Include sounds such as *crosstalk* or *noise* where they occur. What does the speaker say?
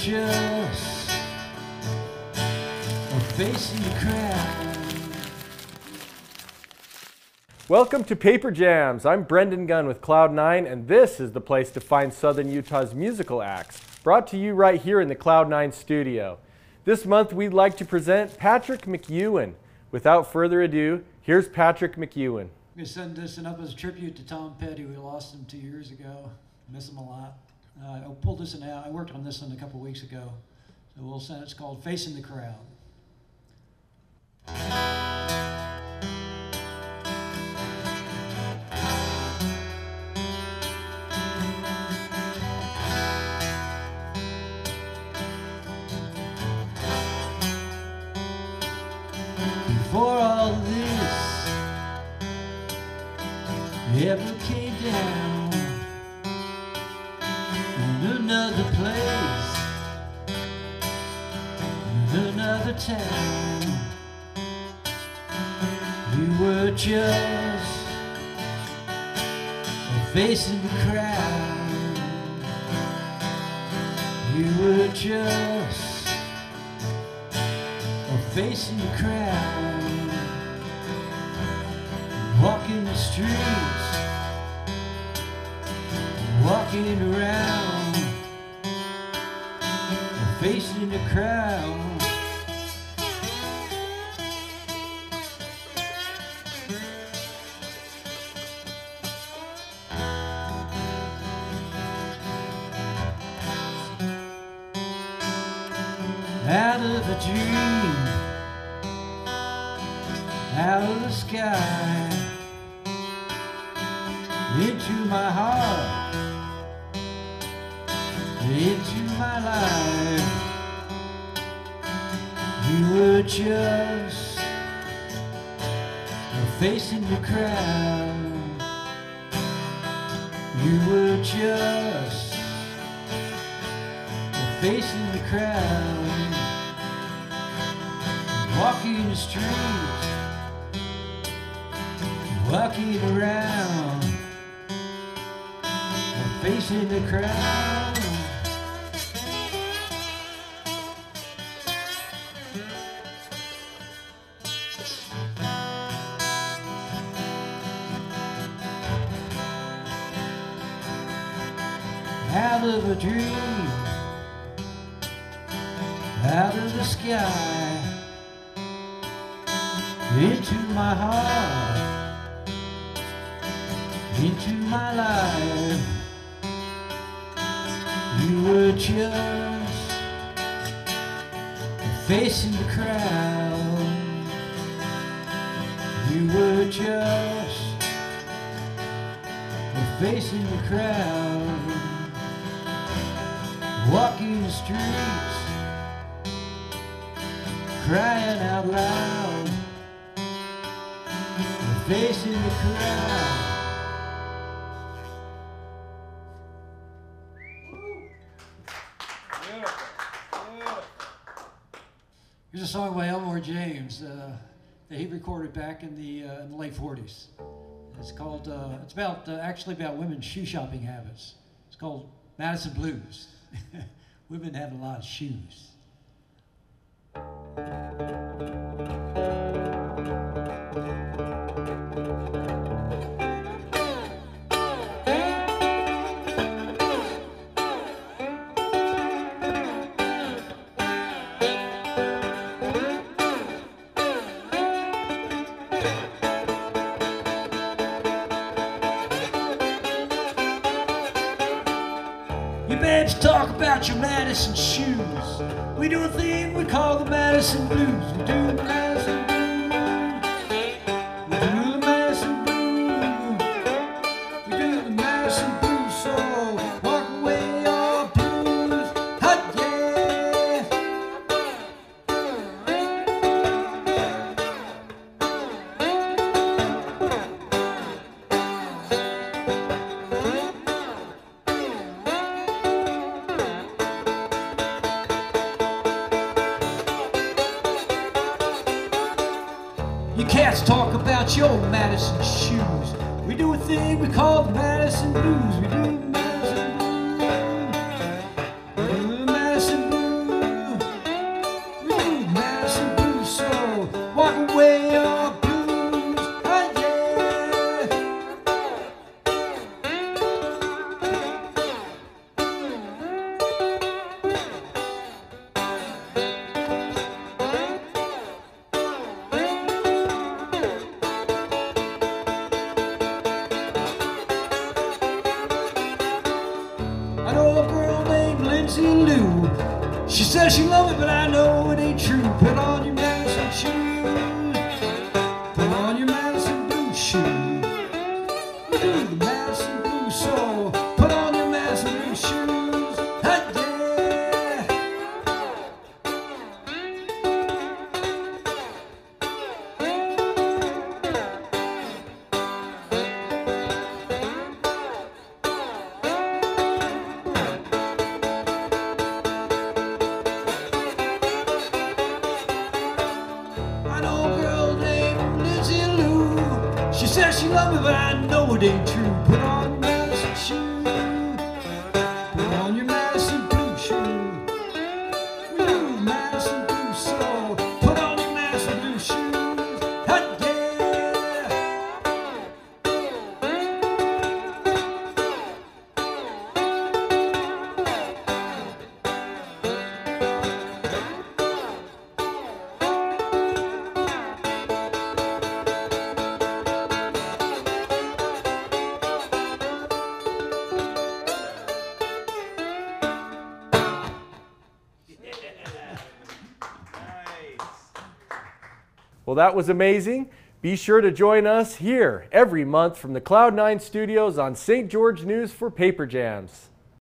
just facing the crowd. Welcome to Paper Jams. I'm Brendan Gunn with Cloud9, and this is the place to find Southern Utah's musical acts, brought to you right here in the Cloud9 studio. This month, we'd like to present Patrick McEwen. Without further ado, here's Patrick McEwen. We send this one up as a tribute to Tom Petty. We lost him two years ago. Miss him a lot. Uh, I pulled this one out. I worked on this one a couple weeks ago. So we'll send it's called Facing the Crowd. Before all this ever came down you were just facing the crowd. You were just facing the crowd, walking the streets, walking around, facing the crowd. Out of a dream out of the sky into my heart, into my life. You were just facing the crowd. You were just facing the crowd, walking in the streets. Walking around. And facing the crowd. Out of a dream, out of the sky, into my heart into my life. You were just facing the crowd. You were just facing the crowd, walking the streets, crying out loud, facing the crowd. Here's a song by Elmore James uh, that he recorded back in the, uh, in the late 40s. It's called, uh, it's about, uh, actually about women's shoe shopping habits. It's called Madison Blues. *laughs* Women have a lot of shoes. Babes talk about your Madison shoes. We do a thing we call the Madison Blues. We do You cats talk about your Madison shoes. We do a thing we call the Madison Blues. We do I know a girl named Lindsay Lou. She says she loves me, but I know it ain't true. Put on your Madison shoes. Put on your Madison blue shoes. Do the mask She loves me, but I know it ain't true. Put on Well, that was amazing. Be sure to join us here every month from the Cloud9 studios on St. George News for Paper Jams.